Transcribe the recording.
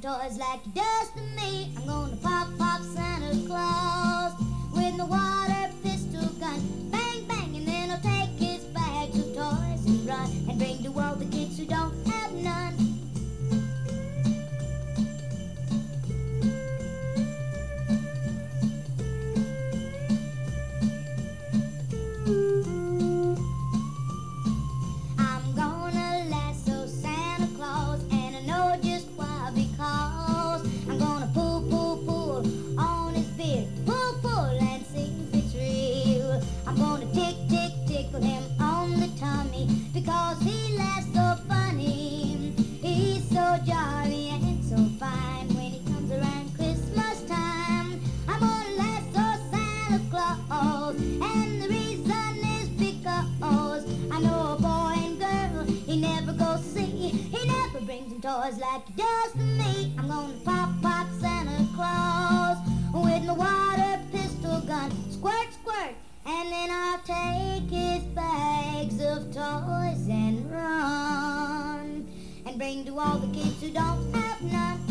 toys like he does to me. I'm gonna pop because he laughs so funny. He's so jolly and so fine when he comes around Christmas time. I'm gonna lasso Santa Claus, and the reason is because I know a boy and girl. He never goes to see. He never brings him toys like he does to me. I'm gonna pop pop Santa Claus with my water pistol gun. Squirt squirt, and then I'll take his bags of toys to all the kids who don't have none.